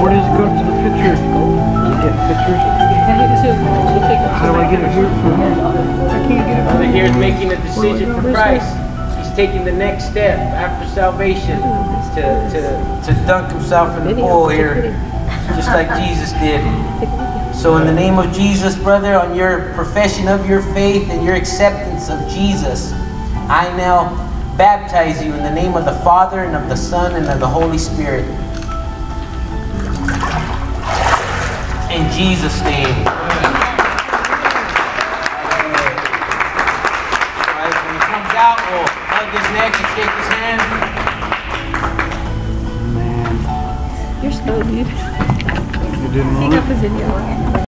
Where does it go to the picture? You get pictures? How do I get it here from here? I can't get it Brother here is making a decision for Christ. He's taking the next step after salvation to, to, to dunk himself in the pool here, just like Jesus did. So in the name of Jesus, brother, on your profession of your faith and your acceptance of Jesus, I now baptize you in the name of the Father and of the Son and of the Holy Spirit. In Jesus' name. Alright, when he comes out, we'll hug his neck and shake his hand. Man, You're slow, dude. you didn't Pick want up it? a video.